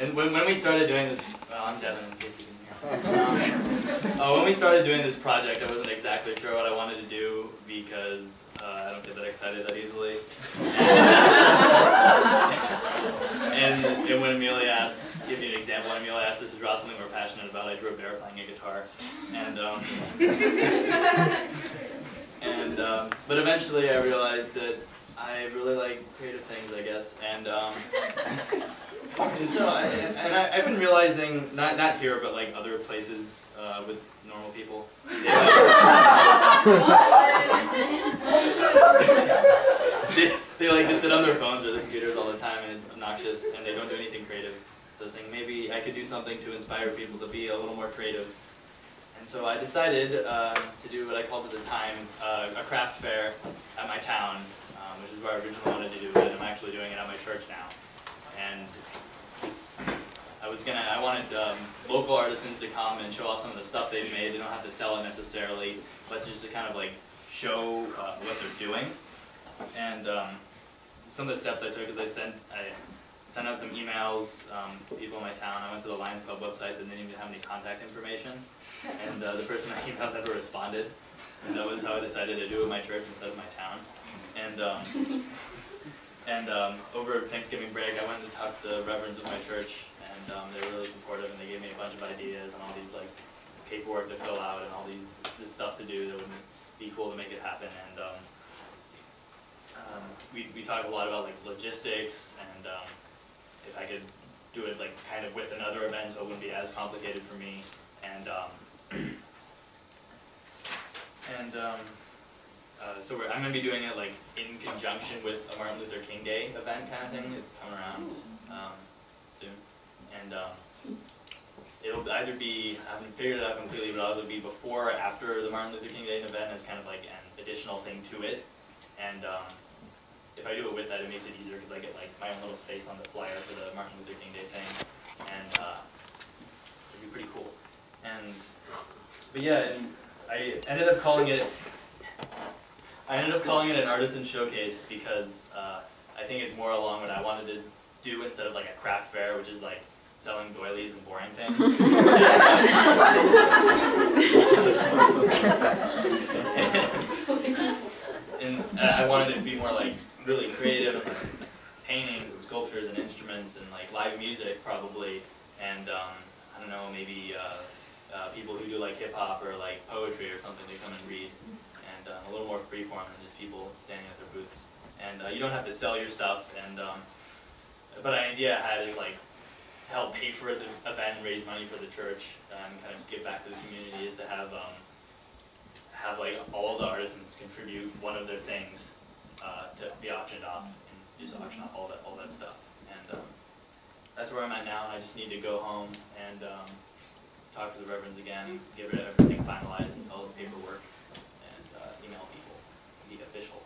and when, when we started doing this, well, I'm Devin in case you didn't hear. Um, uh, when we started doing this project, I wasn't exactly sure what I wanted to do because uh, I don't get that excited that easily. and, and when Amelia asked, give you an example, when Amelia asked, this is draw something we're passionate about, I drew a bear playing a guitar. And, um, and um, but eventually I realized that I really like creative things, I guess, and um, and so I, and I, have been realizing not not here, but like other places uh, with normal people. They like, they, like to sit on their phones or their computers all the time, and it's obnoxious, and they don't do anything creative. So I was thinking maybe I could do something to inspire people to be a little more creative. And so I decided uh, to do what I called at the time uh, a craft fair at my town which is where I originally wanted to do it. I'm actually doing it at my church now. And I was gonna, I wanted um, local artisans to come and show off some of the stuff they've made. They don't have to sell it necessarily, but just to kind of like show uh, what they're doing. And um, some of the steps I took is I sent, I sent out some emails um, to people in my town. I went to the Lions Club website and they didn't even have any contact information. And uh, the person I emailed never responded. And that was how I decided to do it at my church instead of my town. And um, and um, over Thanksgiving break, I went to talk to the reverends of my church, and um, they were really supportive, and they gave me a bunch of ideas and all these like paperwork to fill out and all these this stuff to do that would be cool to make it happen. And um, um, we we talked a lot about like logistics and um, if I could do it like kind of with another event, so it wouldn't be as complicated for me. And and uh, so I'm going to be doing it like in conjunction with a Martin Luther King Day event kind of thing. It's coming around um, soon, and um, it'll either be I haven't figured it out completely, but it'll either be before or after the Martin Luther King Day event as kind of like an additional thing to it. And um, if I do it with that, it makes it easier because I get like my own little space on the flyer for the Martin Luther King Day thing, and uh, it'd be pretty cool. And but yeah, and I ended up calling it I ended up calling it an artisan showcase because uh, I think it's more along what I wanted to do instead of like a craft fair, which is like selling doilies and boring things. and I wanted it to be more like really creative paintings and sculptures and instruments and like live music probably and um, I don't know maybe uh, uh, people who do like hip hop or like poetry or something to come and read and um, a little more freeform than just people standing at their booths. And uh, you don't have to sell your stuff. And um, but an idea I had is like help pay for the event raise money for the church and kind of give back to the community is to have um, have like all the artisans contribute one of their things uh, to be auctioned off and just auction off all that all that stuff. And um, that's where I'm at now. And I just need to go home and um, talk to the reverends again get everything finalized and all the paperwork and email people, be official.